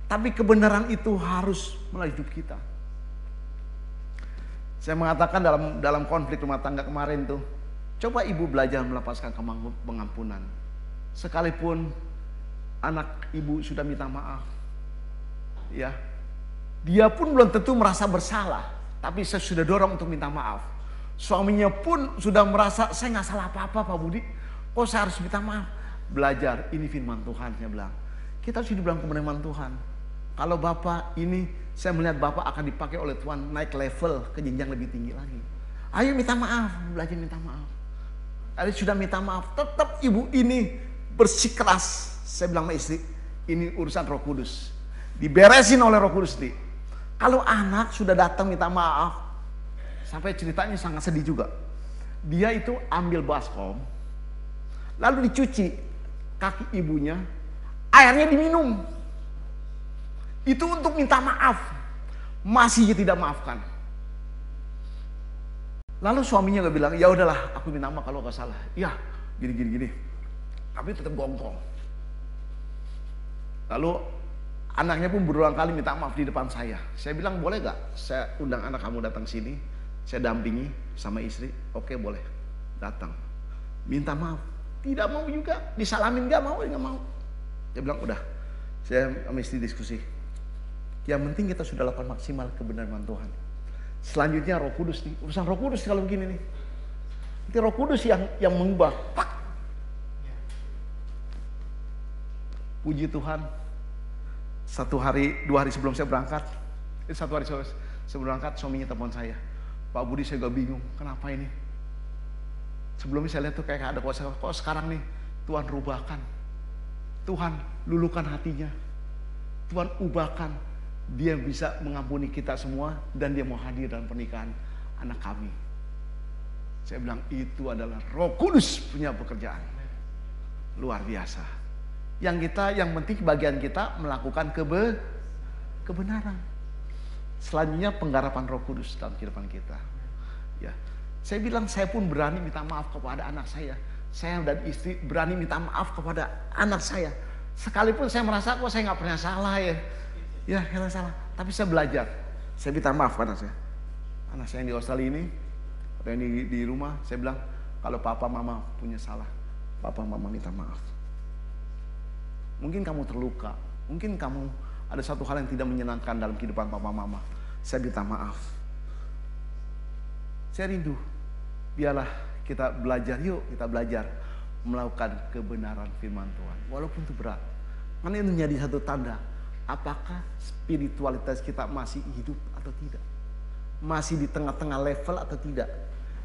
Tapi kebenaran itu harus melalui hidup kita. Saya mengatakan dalam dalam konflik rumah tangga kemarin tuh, coba ibu belajar melepaskan pengampunan. Sekalipun anak ibu sudah minta maaf, ya, dia pun belum tentu merasa bersalah, tapi saya sudah dorong untuk minta maaf. Suaminya pun sudah merasa saya nggak salah apa-apa Pak Budi, kok saya harus minta maaf? Belajar, ini firman Tuhan saya bilang. Kita harus hidup dalam kebenaran Tuhan. Kalau Bapak ini, saya melihat Bapak akan dipakai oleh Tuhan naik level ke jenjang lebih tinggi lagi. Ayo minta maaf, belajar minta maaf. Tadi sudah minta maaf, tetap ibu ini bersikeras. Saya bilang sama istri, ini urusan roh kudus. Diberesin oleh roh kudus. Di. Kalau anak sudah datang minta maaf, sampai ceritanya sangat sedih juga. Dia itu ambil baskom, lalu dicuci kaki ibunya, airnya diminum Itu untuk minta maaf. Masih tidak maafkan. Lalu suaminya gak bilang, ya udahlah, aku minta maaf kalau gak salah. Iya, gini gini gini. Tapi tetap gongkong. Lalu anaknya pun berulang kali minta maaf di depan saya. Saya bilang boleh gak? Saya undang anak kamu datang sini, saya dampingi sama istri. Oke boleh, datang. Minta maaf, tidak mau juga, disalamin gak mau, gak mau. Dia bilang udah, saya istri diskusi. Yang penting kita sudah lakukan maksimal kebenaran Tuhan. Selanjutnya Roh Kudus nih, urusan Roh Kudus kalau begini nih. Itu Roh Kudus yang yang mengubah. Pak. Puji Tuhan. Satu hari, dua hari sebelum saya berangkat, itu satu hari sebelum berangkat suaminya telepon saya. Pak Budi saya gak bingung, kenapa ini? Sebelumnya saya lihat tuh kayak ada kuasa, kok sekarang nih Tuhan rubahkan. Tuhan lulukan hatinya. Tuhan ubahkan dia bisa mengampuni kita semua dan dia mau hadir dalam pernikahan anak kami. Saya bilang itu adalah Roh Kudus punya pekerjaan. Luar biasa. Yang kita yang penting bagian kita melakukan kebe, kebenaran. Selanjutnya penggarapan Roh Kudus dalam kehidupan kita. Ya. Saya bilang saya pun berani minta maaf kepada anak saya. Saya dan istri berani minta maaf kepada anak saya. Sekalipun saya merasa kok saya nggak pernah salah ya Ya, kalian salah. Tapi saya belajar. Saya minta maaf anak saya. Anak saya yang di Australia ini, atau yang di, di rumah, saya bilang, kalau papa mama punya salah, papa mama minta maaf. Mungkin kamu terluka, mungkin kamu ada satu hal yang tidak menyenangkan dalam kehidupan papa mama. Saya minta maaf. Saya rindu. Biarlah kita belajar, yuk kita belajar melakukan kebenaran firman Tuhan. Walaupun itu berat. Karena itu menjadi satu tanda apakah spiritualitas kita masih hidup atau tidak. Masih di tengah-tengah level atau tidak.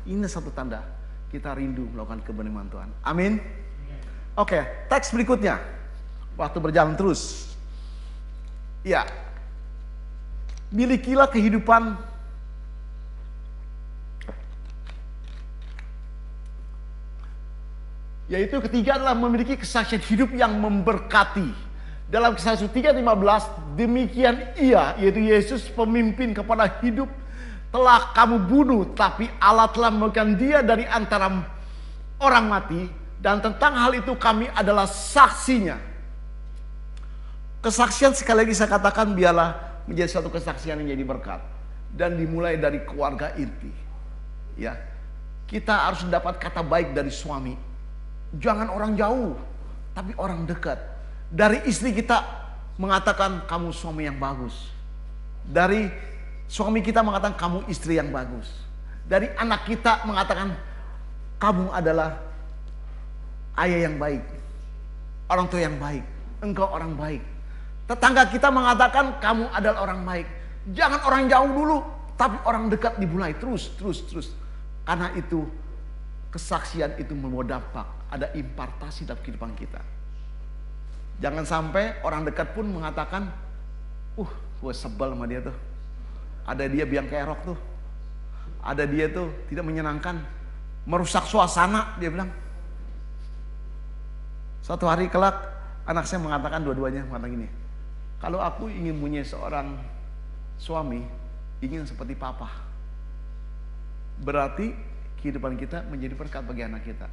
Ini satu tanda kita rindu melakukan kebenaran Tuhan. Amin. Oke, okay, teks berikutnya. Waktu berjalan terus. Ya. Milikilah kehidupan yaitu ketiga adalah memiliki kesaksian hidup yang memberkati. Dalam kisah 3.15, demikian ia, yaitu Yesus pemimpin kepada hidup, telah kamu bunuh, tapi Allah telah memberikan dia dari antara orang mati, dan tentang hal itu kami adalah saksinya. Kesaksian sekali lagi saya katakan biarlah menjadi suatu kesaksian yang jadi berkat. Dan dimulai dari keluarga inti. Ya, kita harus dapat kata baik dari suami. Jangan orang jauh, tapi orang dekat dari istri kita mengatakan kamu suami yang bagus. Dari suami kita mengatakan kamu istri yang bagus. Dari anak kita mengatakan kamu adalah ayah yang baik. Orang tua yang baik. Engkau orang baik. Tetangga kita mengatakan kamu adalah orang baik. Jangan orang jauh dulu, tapi orang dekat dimulai terus, terus, terus. Karena itu kesaksian itu membawa dampak, ada impartasi dalam kehidupan kita. Jangan sampai orang dekat pun mengatakan, uh, gue sebel sama dia tuh. Ada dia biang kerok tuh. Ada dia tuh tidak menyenangkan. Merusak suasana, dia bilang. Suatu hari kelak, anak saya mengatakan dua-duanya, mengatakan gini. Kalau aku ingin punya seorang suami, ingin seperti papa. Berarti kehidupan kita menjadi berkat bagi anak kita.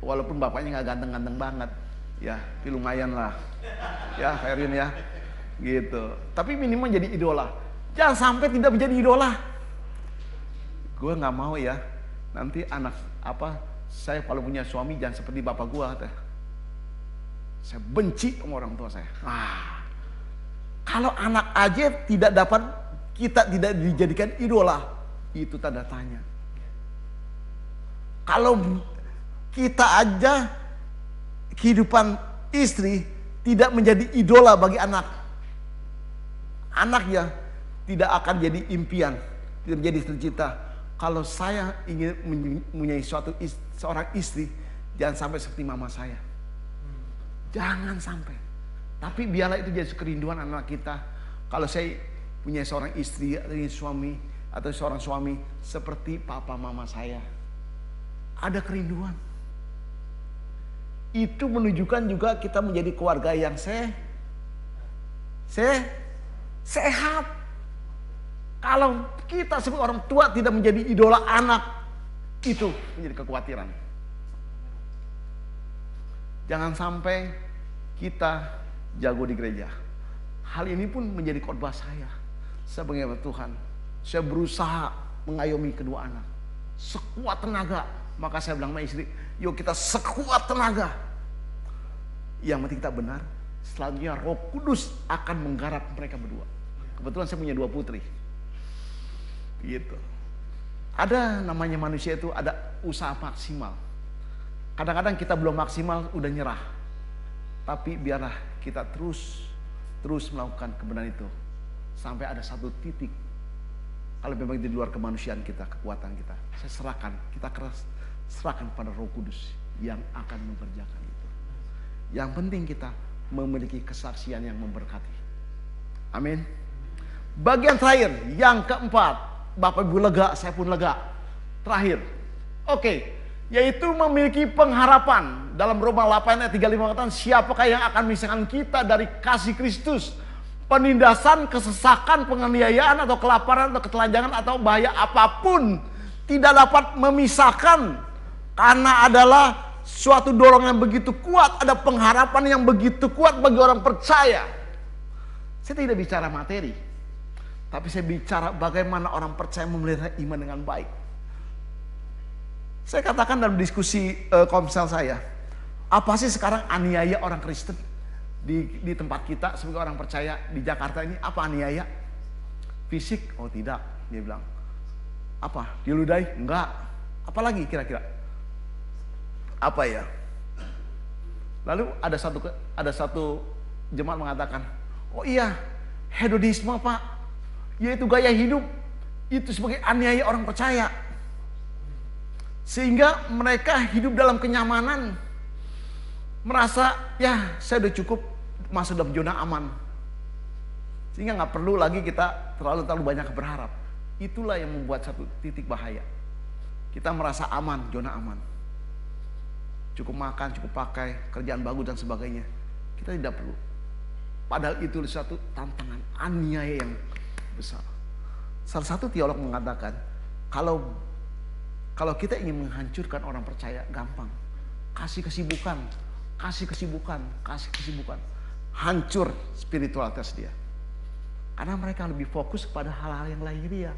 Walaupun bapaknya nggak ganteng-ganteng banget, ya tapi lumayan lah. Ya Kairin ya. Gitu. Tapi minimal jadi idola. Jangan sampai tidak menjadi idola. Gue nggak mau ya. Nanti anak apa saya kalau punya suami jangan seperti bapak gue teh. Saya benci sama orang tua saya. Ah. Kalau anak aja tidak dapat kita tidak dijadikan idola itu tanda tanya. Kalau kita aja kehidupan istri tidak menjadi idola bagi anak. Anaknya tidak akan jadi impian, tidak menjadi cita Kalau saya ingin mempunyai suatu istri, seorang istri, jangan sampai seperti mama saya. Jangan sampai. Tapi biarlah itu jadi kerinduan anak kita. Kalau saya punya seorang istri atau suami atau seorang suami seperti papa mama saya. Ada kerinduan itu menunjukkan juga kita menjadi keluarga yang se Se sehat. Kalau kita sebagai orang tua tidak menjadi idola anak, itu menjadi kekhawatiran. Jangan sampai kita jago di gereja. Hal ini pun menjadi khotbah saya. Sebagai Tuhan, saya berusaha mengayomi kedua anak. Sekuat tenaga. Maka saya bilang sama istri, yuk kita sekuat tenaga. Yang penting kita benar, selanjutnya roh kudus akan menggarap mereka berdua. Kebetulan saya punya dua putri. Gitu. Ada namanya manusia itu ada usaha maksimal. Kadang-kadang kita belum maksimal udah nyerah. Tapi biarlah kita terus terus melakukan kebenaran itu sampai ada satu titik kalau memang di luar kemanusiaan kita, kekuatan kita, saya serahkan, kita keras serahkan pada Roh Kudus yang akan mengerjakan itu. Yang penting kita memiliki kesaksian yang memberkati. Amin. Bagian terakhir, yang keempat, Bapak Ibu lega, saya pun lega. Terakhir, oke, okay yaitu memiliki pengharapan. Dalam Roma 8 ayat 35 mengatakan siapakah yang akan memisahkan kita dari kasih Kristus? Penindasan, kesesakan, penganiayaan atau kelaparan atau ketelanjangan atau bahaya apa pun tidak dapat memisahkan karena adalah suatu dorongan yang begitu kuat, ada pengharapan yang begitu kuat bagi orang percaya. Saya tidak bicara materi, tapi saya bicara bagaimana orang percaya memelihara iman dengan baik. Saya katakan dalam diskusi uh, komsel saya, apa sih sekarang aniaya orang Kristen di, di tempat kita sebagai orang percaya di Jakarta ini apa aniaya? Fisik? Oh tidak, dia bilang. Apa? Diludahi? Enggak. Apalagi kira-kira? Apa ya? Lalu ada satu ada satu jemaat mengatakan, oh iya, hedonisme pak, yaitu gaya hidup itu sebagai aniaya orang percaya. Sehingga mereka hidup dalam kenyamanan. Merasa ya saya udah cukup masuk dalam zona aman. Sehingga nggak perlu lagi kita terlalu terlalu banyak berharap. Itulah yang membuat satu titik bahaya. Kita merasa aman, zona aman. Cukup makan, cukup pakai, kerjaan bagus dan sebagainya. Kita tidak perlu. Padahal itu satu tantangan aniaya yang besar. Salah satu teolog mengatakan, kalau kalau kita ingin menghancurkan orang percaya, gampang. Kasih kesibukan, kasih kesibukan, kasih kesibukan. Hancur spiritualitas dia. Karena mereka lebih fokus kepada hal-hal yang lahiriah.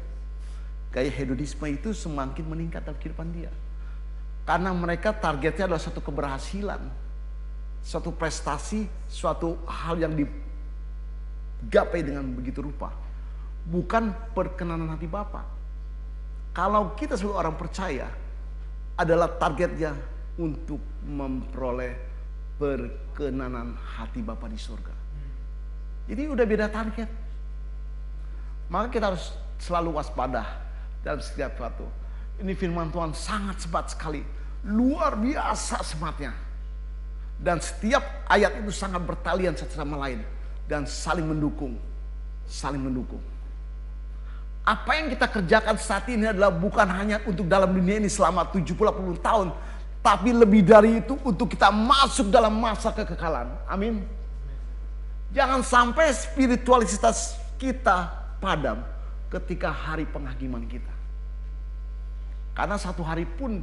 Gaya hedonisme itu semakin meningkat dalam kehidupan dia. Karena mereka targetnya adalah satu keberhasilan. Suatu prestasi, suatu hal yang digapai dengan begitu rupa. Bukan perkenanan hati Bapak kalau kita sebagai orang percaya adalah targetnya untuk memperoleh perkenanan hati Bapa di surga. Jadi udah beda target. Maka kita harus selalu waspada dalam setiap waktu. Ini firman Tuhan sangat sebat sekali. Luar biasa sebatnya. Dan setiap ayat itu sangat bertalian satu sama lain. Dan saling mendukung. Saling mendukung. Apa yang kita kerjakan saat ini adalah bukan hanya untuk dalam dunia ini selama 70-80 tahun. Tapi lebih dari itu untuk kita masuk dalam masa kekekalan. Amin. Jangan sampai spiritualitas kita padam ketika hari penghakiman kita. Karena satu hari pun,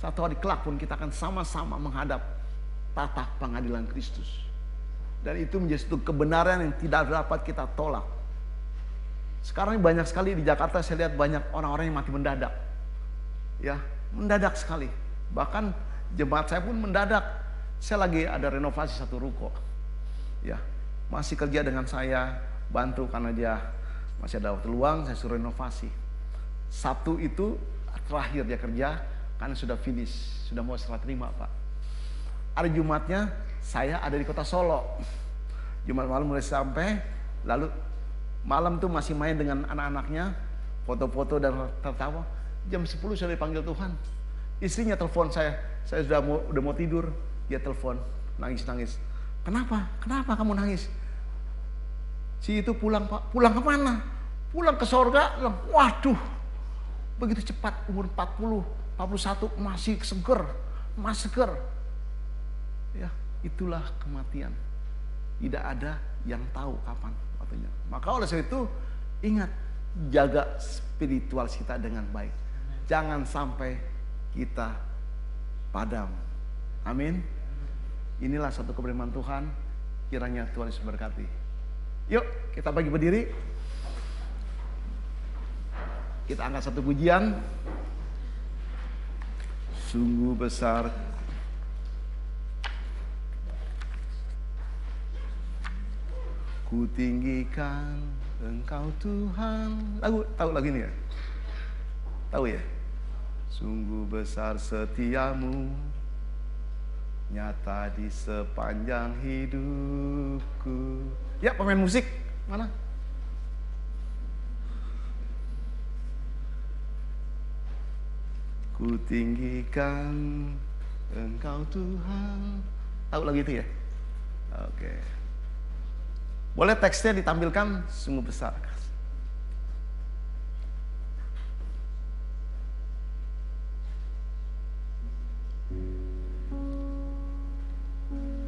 satu hari kelak pun kita akan sama-sama menghadap tata pengadilan Kristus. Dan itu menjadi satu kebenaran yang tidak dapat kita tolak sekarang ini banyak sekali di Jakarta saya lihat banyak orang-orang yang mati mendadak. Ya, mendadak sekali. Bahkan jemaat saya pun mendadak. Saya lagi ada renovasi satu ruko. Ya, masih kerja dengan saya, bantu karena dia masih ada waktu luang, saya suruh renovasi. Sabtu itu terakhir dia kerja karena sudah finish, sudah mau serah terima Pak. Hari Jumatnya saya ada di kota Solo. Jumat malam mulai sampai, lalu Malam tuh masih main dengan anak-anaknya, foto-foto dan tertawa. Jam 10 saya dipanggil Tuhan. Istrinya telepon saya, saya sudah mau udah mau tidur, dia telepon, nangis-nangis. Kenapa? Kenapa kamu nangis? Si itu pulang pak, pulang ke mana? Pulang ke sorga, waduh, begitu cepat umur 40, 41 masih seger, masih seger. Ya, itulah kematian. tidak ada yang tahu kapan waktunya. Maka oleh sebab itu ingat jaga spiritual kita dengan baik. Jangan sampai kita padam. Amin. Inilah satu kebenaran Tuhan. Kiranya Tuhan Yesus berkati. Yuk kita bagi berdiri. Kita angkat satu pujian. Sungguh besar Ku tinggikan Engkau Tuhan. Lagu tahu lagu ini ya? Tahu ya? Sungguh besar setiamu nyata di sepanjang hidupku. Ya, pemain musik mana? Ku tinggikan Engkau Tuhan. Tahu lagi itu ya? Oke. Boleh teksnya ditampilkan sungguh besar.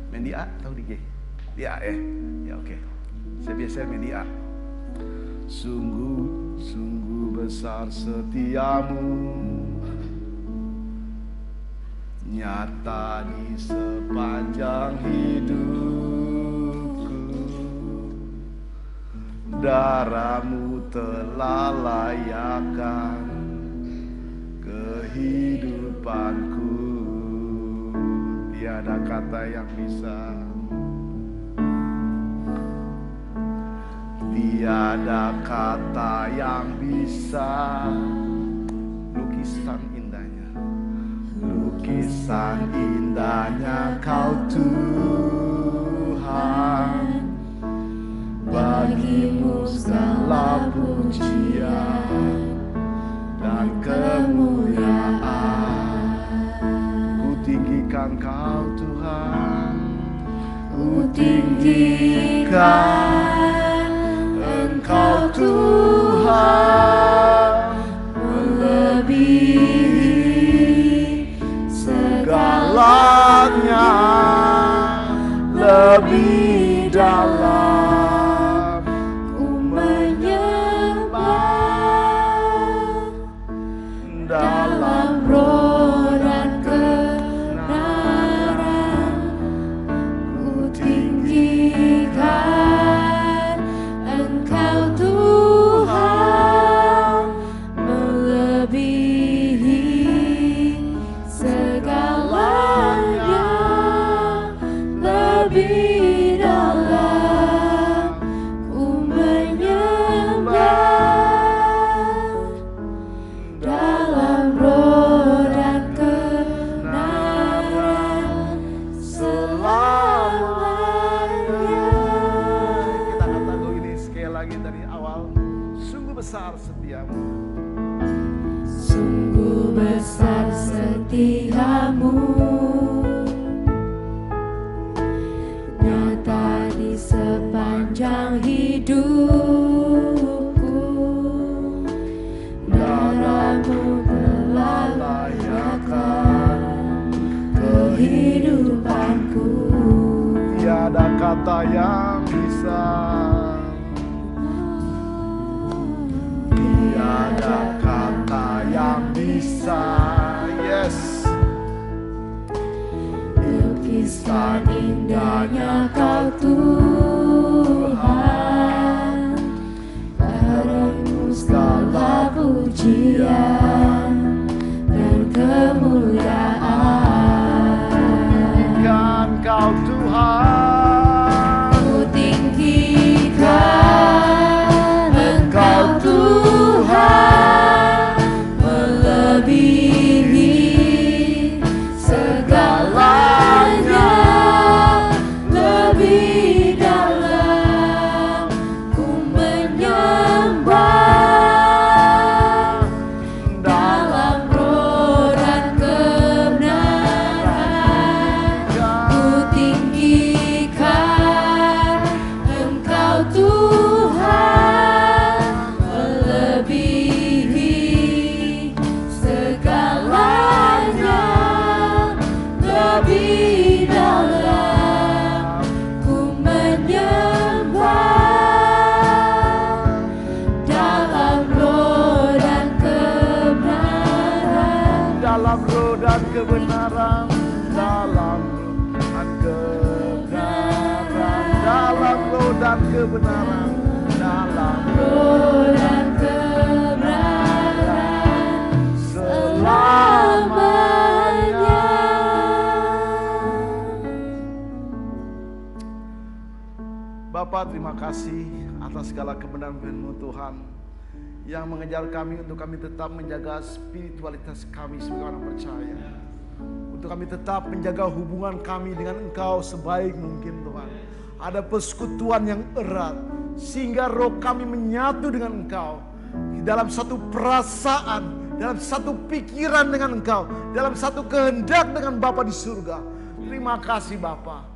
Media tahu di G? Di A ya? Ya oke. Saya biasa media. Sungguh, sungguh besar setiamu Nyata di sepanjang hidupku Darahmu telah layakkan kehidupanku. Tiada kata yang bisa Tiada kata yang bisa Lukisan Lukisan indahnya kau Tuhan. Bagimu segala pujian Dan kemuliaan. Ku tinggikan kau Tuhan. Ku tinggikan Engkau Tuhan yang mengejar kami untuk kami tetap menjaga spiritualitas kami sebagai orang percaya. Untuk kami tetap menjaga hubungan kami dengan Engkau sebaik mungkin Tuhan. Ada persekutuan yang erat sehingga roh kami menyatu dengan Engkau di dalam satu perasaan, dalam satu pikiran dengan Engkau, dalam satu kehendak dengan Bapa di surga. Terima kasih Bapak.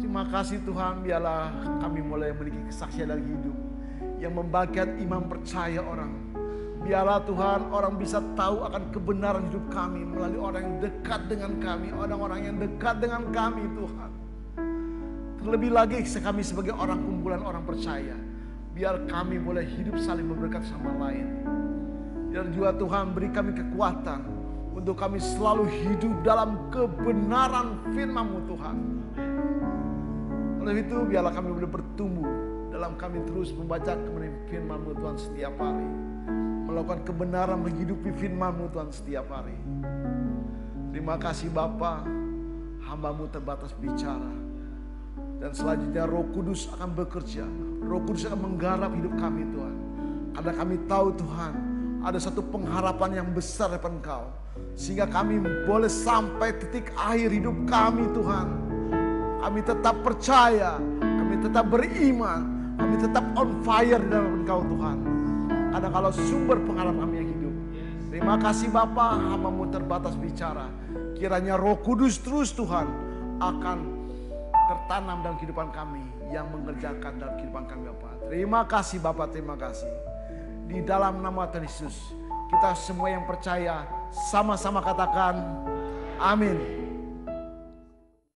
Terima kasih Tuhan, biarlah kami mulai memiliki kesaksian dari hidup yang membagikan iman percaya orang. Biarlah Tuhan orang bisa tahu akan kebenaran hidup kami melalui orang yang dekat dengan kami, orang-orang yang dekat dengan kami Tuhan. Terlebih lagi kami sebagai orang kumpulan orang percaya, biar kami boleh hidup saling memberkati sama lain. Dan juga Tuhan beri kami kekuatan untuk kami selalu hidup dalam kebenaran firman-Mu Tuhan. Oleh itu biarlah kami boleh bertumbuh dalam kami terus membaca firman-Mu Tuhan setiap hari. Melakukan kebenaran menghidupi firman-Mu Tuhan setiap hari. Terima kasih Bapa, hambamu terbatas bicara. Dan selanjutnya roh kudus akan bekerja. Roh kudus akan menggarap hidup kami Tuhan. Karena kami tahu Tuhan, ada satu pengharapan yang besar daripada Engkau. Sehingga kami boleh sampai titik akhir hidup kami Tuhan. Kami tetap percaya, kami tetap beriman, kami tetap on fire di dalam Engkau Tuhan. Karena kalau sumber pengharapan kami yang hidup. Terima kasih Bapa, hamamu terbatas bicara. Kiranya roh kudus terus Tuhan akan tertanam dalam kehidupan kami yang mengerjakan dalam kehidupan kami Bapak. Terima kasih Bapak, terima kasih. Di dalam nama Tuhan Yesus, kita semua yang percaya sama-sama katakan amin.